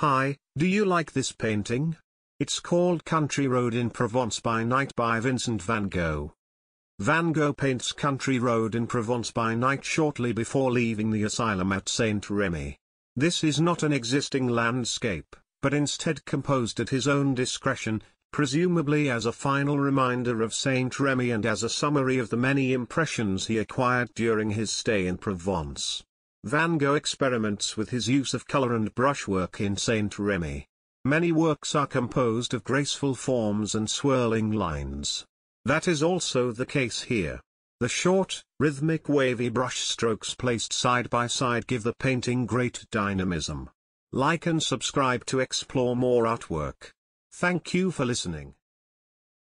Hi, do you like this painting? It's called Country Road in Provence by Night by Vincent van Gogh. Van Gogh paints Country Road in Provence by night shortly before leaving the asylum at Saint-Rémy. This is not an existing landscape, but instead composed at his own discretion, presumably as a final reminder of Saint-Rémy and as a summary of the many impressions he acquired during his stay in Provence. Van Gogh experiments with his use of color and brushwork in Saint-Rémy. Many works are composed of graceful forms and swirling lines. That is also the case here. The short, rhythmic wavy brushstrokes placed side by side give the painting great dynamism. Like and subscribe to explore more artwork. Thank you for listening.